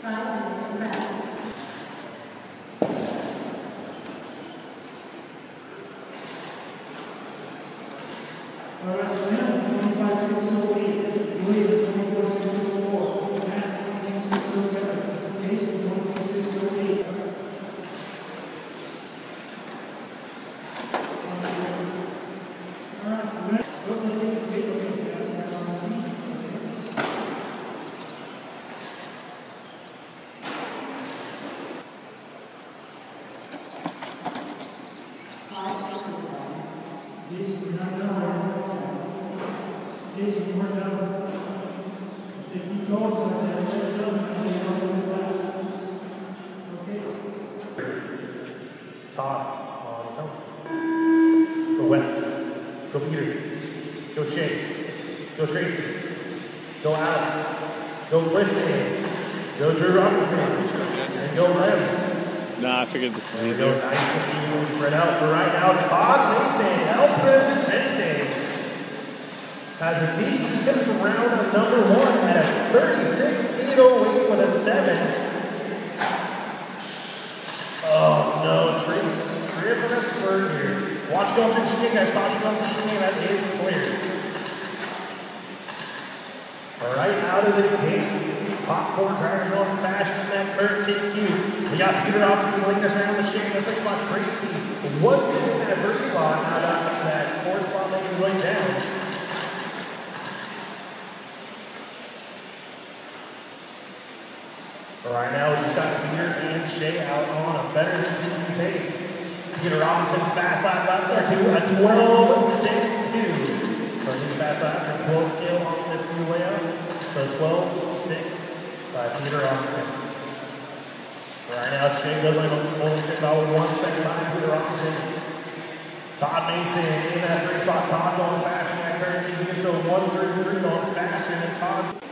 Five minutes left. All right, Graham, twenty-five, six oh eight. William, twenty-four, six oh four. Matt, twenty-eight, six oh seven. Jason, twenty-four, six oh eight. All right, Graham, what was it, take a look, that's what I was saying. Five seconds left. Jason, you're not done? Jason, we're done. I said, keep going, till I said, let's go, I said, was? Okay. Todd uh, on Go West. Go Peter. Go Shay. Go Tracy. Go Alex. Go Clifton. Go Drew Robinson. And go Lem. Nah, I figured this is easier. go. Spread out for right now. Todd Mason. El Presidente. Has the team sitting from round number one at a 36-808 with a 7. Oh no, Trace tripping a spurt here. Watch going through the shin, guys. Caution going through the shin. That is clear. Right out of the gate. Top four drivers going faster than that current TQ. We got Peter Robinson leading us around the like spot Tracy. Was in that bird spot. Now that, that fourth spot making his way down. Right now, we've got Peter and Shay out on a better two pace. Peter Robinson fast side left there to a 12 6 2. So new fast side for 12 scale on this new layout. So 12 6 by Peter Robinson. Right now, goes in on only six dollars one second behind Peter Robinson. Todd Mason in that three spot. Todd going fast in that current team. So one through three going faster than Todd.